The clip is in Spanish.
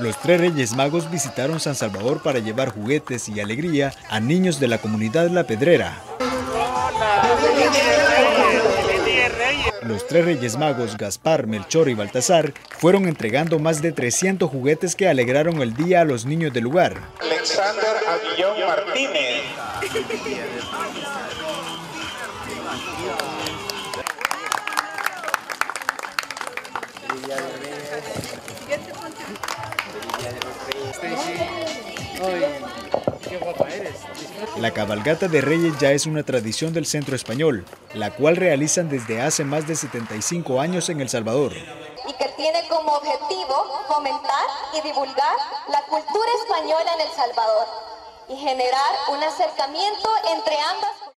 Los tres Reyes Magos visitaron San Salvador para llevar juguetes y alegría a niños de la comunidad La Pedrera. Los tres Reyes Magos, Gaspar, Melchor y Baltasar, fueron entregando más de 300 juguetes que alegraron el día a los niños del lugar. Alexander Aguillón Martínez. La cabalgata de Reyes ya es una tradición del centro español, la cual realizan desde hace más de 75 años en El Salvador. Y que tiene como objetivo fomentar y divulgar la cultura española en El Salvador y generar un acercamiento entre ambas